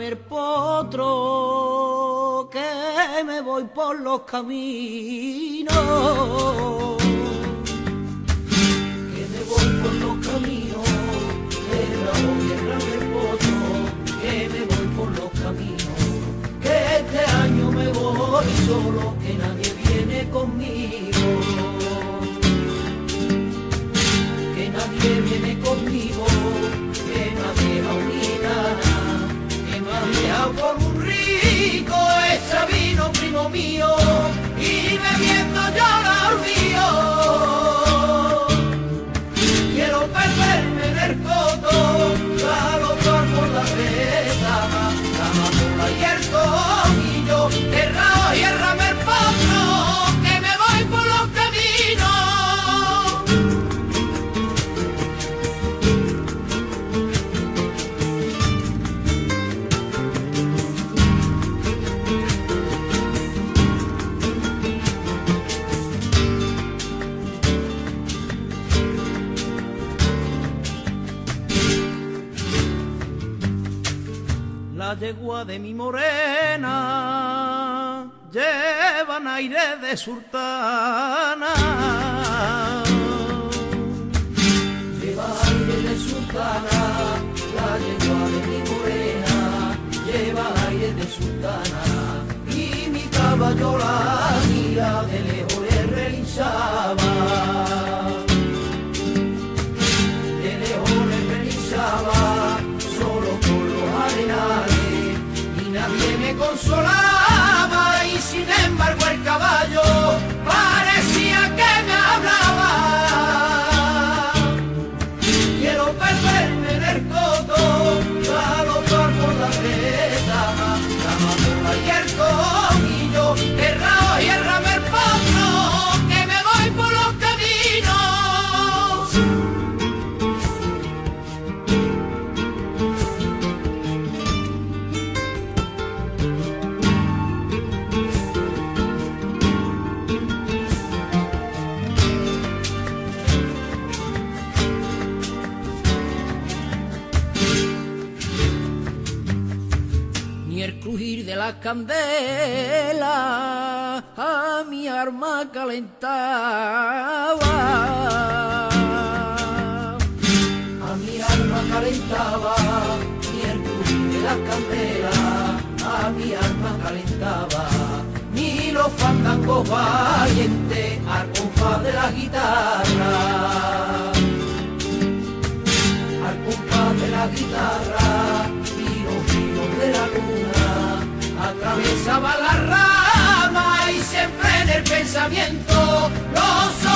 el potro, que me voy por los caminos. Que me voy por los caminos, errame, el potro, que me voy por los caminos. Que este año me voy solo, que nadie viene conmigo. Que nadie viene conmigo, que nadie la amapola y yegua de mi morena llevan aire de sultana. Lleva aire de sultana, la yegua de mi morena lleva aire de sultana. Y mi caballo la guía de lejos le realizaba. Crujir de la candela a mi arma calentaba. A mi arma calentaba, ni el crujir de la candela a mi arma calentaba. Ni los fandangos valientes al compás de la guitarra. Al compás de la guitarra atravesaba la rama y siempre en el pensamiento los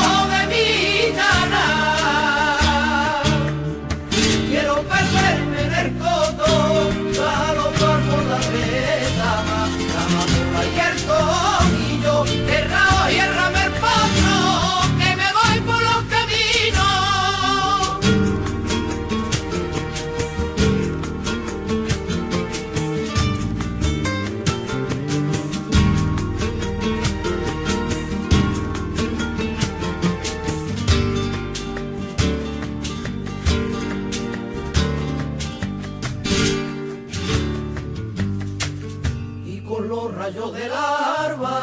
por los rayos del arba,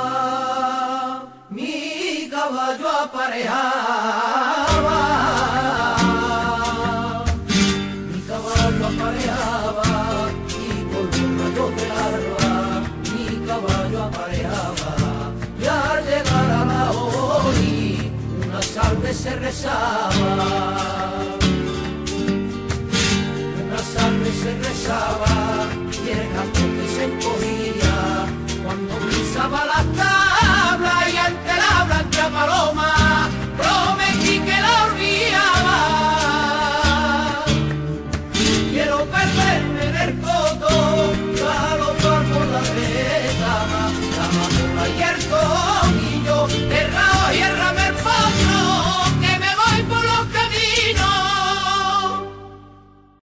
mi caballo aparejaba. Mi caballo aparejaba y por los rayos del arba, mi caballo aparejaba. Y al llegar a la hora, una salve se rezaba.